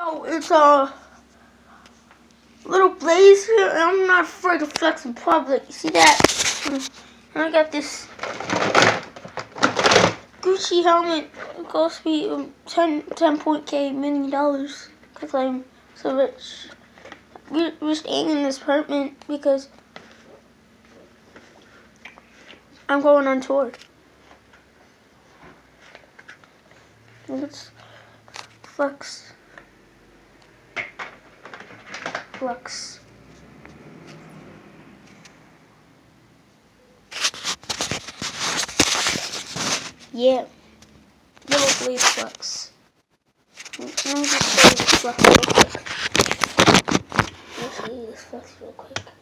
Oh, it's a little blaze here, and I'm not afraid to flex in public. You see that? And I got this Gucci helmet. It cost me um, 10, 10 point K million dollars because I'm so rich. We're staying in this apartment because I'm going on tour. Let's flex. Flex. Yeah. Little blaze flex. Let me just show flex real quick. Let me show you this flex real quick.